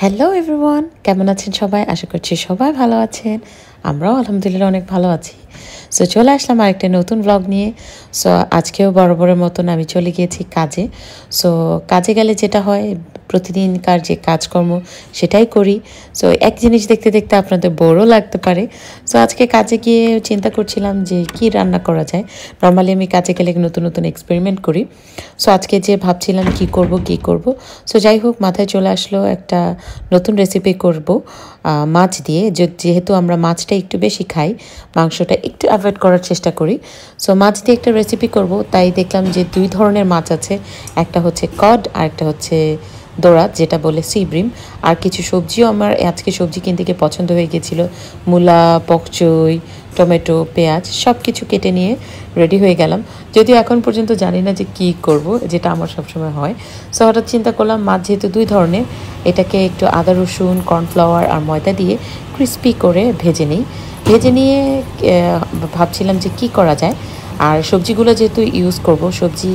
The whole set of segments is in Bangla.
হ্যালো এভরিওয়ান কেমন আছেন সবাই? আশা করছি সবাই ভালো আছেন। আমরাও আলহামদুলিল্লাহ অনেক ভালো আছি। সো চলে আসলাম আরেকটা নতুন ব্লগ নিয়ে। সো আজকেও বরাবরের মতন আমি চলে গিয়েছি কাজে। সো কাজে গেলে যেটা হয় প্রতিদিনকার যে কাজকর্ম সেটাই করি। সো এক জিনিস দেখতে দেখতে আপনাদের বড়ও লাগতে পারে। সো আজকে কাজে গিয়ে চিন্তা করছিলাম যে কি রান্না করা যায়। নর্মালি আমি কাজে গেলে নতুন নতুন এক্সপেরিমেন্ট করি। সো আজকে যে ভাবছিলাম কি করব কি করব। সো যাই হোক, মাথায় চলে আসলো একটা নতুন রেসিপি করব মাছ দিয়ে। যেহেতু আমরা মাছটা একটু বেশি খাই, মাংসটা একটু অ্যাভয়েড করার চেষ্টা করি। সো মাছ দিয়ে একটা রেসিপি করব। তাই দেখলাম যে দুই ধরনের মাছ আছে। একটা হচ্ছে কড আর একটা হচ্ছে দোড়া, যেটা বলে সিব্রিম আর কিছু সবজিও আমার আজকে সবজি কিনতে গিয়ে পছন্দ হয়ে গেছিল মূলা পকচই টমেটো পেঁয়াজ সব কিছু কেটে নিয়ে রেডি হয়ে গেলাম। যদিও এখন পর্যন্ত জানি না যে কি করব, যেটা আমার সবসময় হয়। সো হঠাৎ চিন্তা করলাম, মাছ যেহেতু দুই ধরনের, এটাকে একটু আদা, রসুন কর্নফ্লাওয়ার আর ময়দা দিয়ে ক্রিস্পি করে ভেজে নিই। ভেজে নিয়ে ভাবছিলাম যে কি করা যায়। আর সবজিগুলো যেহেতু ইউজ করব, সবজি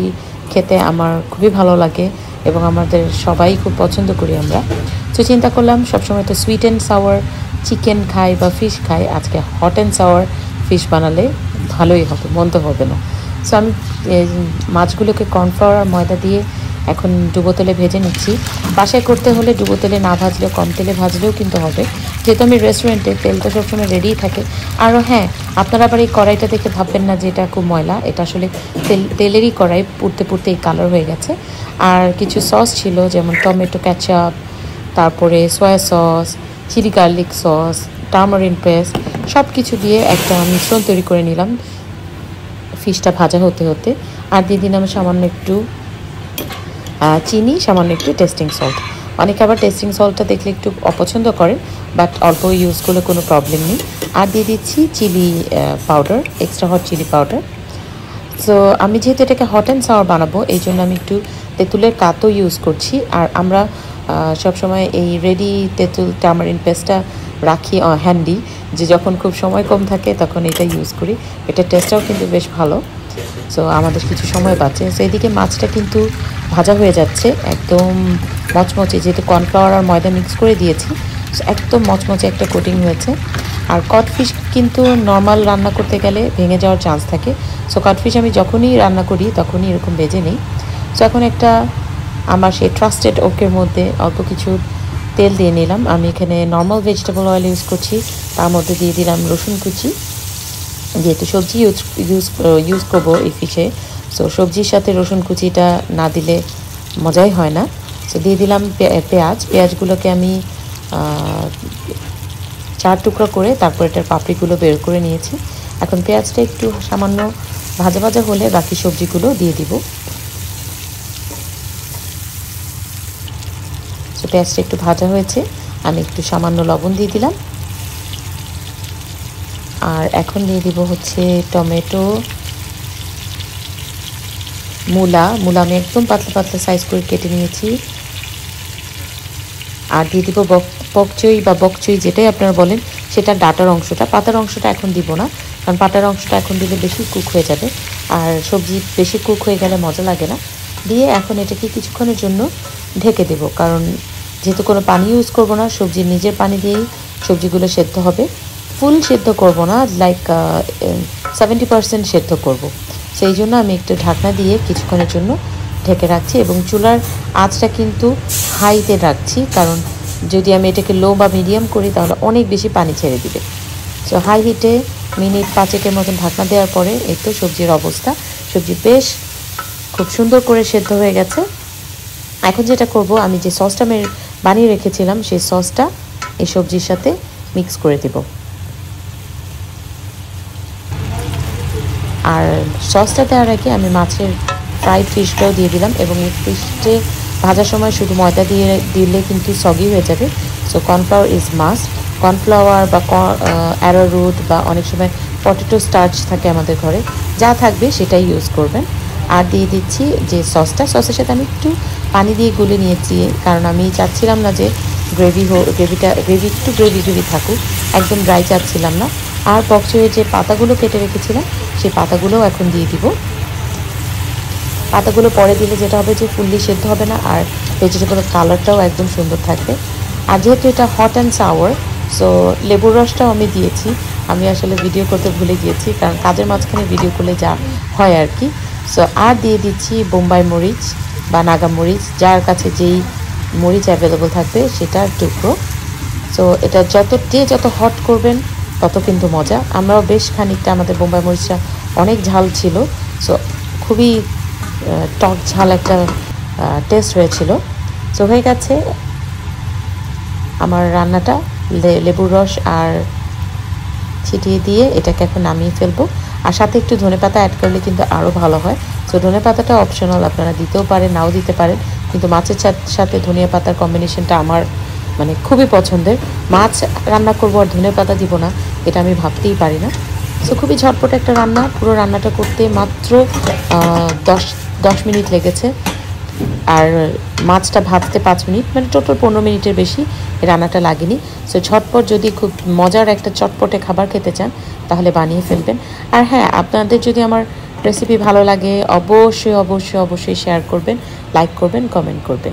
খেতে আমার খুবই ভালো লাগে। এবং আমাদের সবাই খুব পছন্দ করি আমরা। তো চিন্তা করলাম সবসময় তো সুইট অ্যান্ড সাওয়ার চিকেন খাই বা ফিশ খাই। আজকে হট অ্যান্ড সাওয়ার ফিশ বানালে ভালোই হবে, মন্দ হবে না। সো আমি মাছগুলোকে কর্নফ্লাওয়ার আর ময়দা দিয়ে এখন ডুবো তেলে ভেজে নিচ্ছি। বাসায় করতে হলে ডুবো তেলে না ভাজলেও, কম তেলে ভাজলেও কিন্তু হবে। যেহেতু আমি রেস্টুরেন্টে তেল তো সবসময় রেডিই থাকে। আরও হ্যাঁ আপনারা আবার এই কড়াইটা দেখে ভাববেন না যে এটা খুব ময়লা। এটা আসলে তেল, তেলেরই কড়াই, পুড়তে পুড়তে এই কালার হয়ে গেছে। আর কিছু সস ছিল, যেমন টমেটো ক্যাচাপ তারপরে soya sauce chilli garlic sauce tamarind paste সব কিছু দিয়ে একটা মিশ্রণ তৈরি করে নিলাম। ফিশটা ভাজা হতে হতে। আর দিয়ে দিলাম সামান্য একটু চিনি, সামান্য একটু টেস্টিং সল্ট অনেকে আবার টেস্টিং সল্টটা দেখলে একটু অপছন্দ করেন বাট অল্প ইউজ করলে কোনো প্রবলেম নেই। আর দিয়ে দিচ্ছি chilli powder extra hot chilli powder so আমি যেহেতু এটাকে হট অ্যান্ড সাওয়ার বানাবো, এই জন্য আমি একটু তেঁতুলের কাতও ইউজ করছি। আর আমরা সবসময় এই রেডি তেঁতুল টামারিন পেস্টটা রাখি হ্যান্ডি যে যখন খুব সময় কম থাকে, তখন এটা ইউজ করি। এটা টেস্টটাও কিন্তু বেশ ভালো। সো আমাদের কিছু সময় বাঁচে সো এদিকে মাছটা কিন্তু ভাজা হয়ে যাচ্ছে। একদম মচমচে, যেহেতু কর্নফ্লাওয়ার আর ময়দা মিক্স করে দিয়েছি একদম মচমচে একটা কোটিং হয়েছে। আর কটফিশ কিন্তু নর্মাল রান্না করতে গেলে ভেঙে যাওয়ার চান্স থাকে। সো কটফিশ আমি যখনই রান্না করি, তখনই এরকম ভেজে নেই। সো এখন একটা আমার সেই ট্রাস্টেড ওকের মধ্যে অল্প কিছু তেল দিয়ে নিলাম। আমি এখানে নর্মাল ভেজিটেবল অয়েল ইউজ করছি। তার মধ্যে দিয়ে দিলাম রসুন কুচি। যেহেতু সবজি ইউজ ইউজ ইউজ করব এই ফিশে সো সবজির সাথে রসুন কুচিটা না দিলে মজাই হয় না। সো দিয়ে দিলাম পেঁয়াজ। পেঁয়াজগুলোকে আমি চার টুকরো করে তারপর এটার পাপড়িগুলো বের করে নিয়েছি। এখন পেঁয়াজটা একটু সামান্য ভাজা ভাজা হলে বাকি সবজিগুলো দিয়ে দিব। সো পেঁয়াজটা একটু ভাজা হয়েছে। আমি একটু সামান্য লবণ দিয়ে দিলাম। আর এখন দিয়ে দিব হচ্ছে টমেটো, মূলা মূলা আমি একদম পাতলা পাতলা সাইজ করে কেটে নিয়েছি। আর দিয়ে দিব বক পকচই বা বকচই যেটাই আপনারা বলেন, সেটা ডাটার অংশটা, পাতার অংশটা এখন দিব না, কারণ পাতার অংশটা এখন দিলে বেশি কুক হয়ে যাবে। আর সবজি বেশি কুক হয়ে গেলে মজা লাগে না। দিয়ে এখন এটাকে কিছুক্ষণের জন্য ঢেকে দেব, কারণ যেহেতু কোনো পানি ইউজ করব না সবজির নিজের পানি দিয়েই সবজিগুলো সেদ্ধ হবে। ফুল সেদ্ধ করব না লাইক সেভেন্টি পার্সেন্ট সেদ্ধ করব। সেই জন্য আমি একটু ঢাকনা দিয়ে কিছুক্ষণের জন্য ঢেকে রাখছি এবং চুলার আঁচটা কিন্তু হাইতে রাখছি, কারণ যদি আমি এটাকে লো বা মিডিয়াম করি তাহলে অনেক বেশি পানি ছেড়ে দিবে। সো হাই হিটে মিনিট পাঁচেকের মতন ঢাকনা দেওয়ার পরে এই তো সবজির অবস্থা। সবজি বেশ খুব সুন্দর করে সেদ্ধ হয়ে গেছে। এখন যেটা করব, আমি যে সসটা বানিয়ে রেখেছিলাম, সেই সসটা এই সবজির সাথে মিক্স করে দেব। আর সসটা দেওয়ার আগে আমি মাছের ফ্রাইড ফিশটাও দিয়ে দিলাম এবং এই ফিশটে ভাজার সময় শুধু ময়দা দিয়ে দিলে কিন্তু সগি হয়ে যাবে। So cornflour is must cornflour বা অ্যারোরুট বা অনেক সময় পটেটো স্টার্চ থাকে আমাদের ঘরে, যা থাকবে সেটাই ইউজ করবেন। আর দিয়ে দিচ্ছি যে সসটা, সসের সাথে আমি একটু পানি দিয়ে গুলে নিয়েছি, কারণ আমি চাচ্ছিলাম না যে গ্রেভি হো গ্রেভিটা গ্রেভি একটু গ্রেভি গ্রেভি থাকুক, একদম ড্রাই চাচ্ছিলাম না। আর পকচুয়ের যে পাতাগুলো কেটে রেখেছিলাম, সেই পাতাগুলোও এখন দিয়ে দিব। পাতাগুলো পরে দিলে যেটা হবে যে ফুললি সেদ্ধ হবে না, আর ভেজিটেবলের কালারটাও একদম সুন্দর থাকবে। আর যেহেতু এটা হট অ্যান্ড সাওয়ার সো লেবুর রসটাও আমি দিয়েছি। আমি আসলে ভিডিও করতে ভুলে গিয়েছি, কারণ কাজের মাঝখানে ভিডিও করলে যা হয় আর কি। সো আর দিয়ে দিচ্ছি বোম্বাই মরিচ বা নাগা মরিচ, যার কাছে যেই মরিচ অ্যাভেলেবল থাকবে সেটার টুকরো। সো এটা যত, যে যত হট করবেন তত কিন্তু মজা। আমরাও বেশ খানিকটা আমাদের বোম্বাই মরিচটা অনেক ঝাল ছিল। সো খুবই টক ঝাল একটা টেস্ট হয়েছিল সো হয়ে গেছে আমার রান্নাটা। লেবুর রস আর ছিটিয়ে দিয়ে এটাকে এখন নামিয়ে ফেলব। আর সাথে একটু ধনেপাতা অ্যাড করলে কিন্তু আরও ভালো হয়। সো ধনেপাতাটা অপশনাল আপনারা দিতেও পারেন, নাও দিতে পারেন। কিন্তু মাছের সাথে ধনিয়া পাতার কম্বিনেশনটা আমার মানে খুবই পছন্দের। মাছ রান্না করব আর ধনে পাতা দিব না, এটা আমি ভাবতেই পারি না। সো খুবই ঝটপট একটা রান্না, পুরো রান্নাটা করতে মাত্র দশ দশ মিনিট লেগেছে। আর মাছটা ভাজতে পাঁচ মিনিট মানে টোটাল পনেরো মিনিটের বেশি রান্নাটা লাগেনি। সো ঝটপট যদি খুব মজার একটা চটপটে খাবার খেতে চান, তাহলে বানিয়ে ফেলবেন। আর হ্যাঁ আপনাদের যদি আমার রেসিপি ভালো লাগে, অবশ্যই অবশ্যই অবশ্যই শেয়ার করবেন লাইক করবেন কমেন্ট করবেন।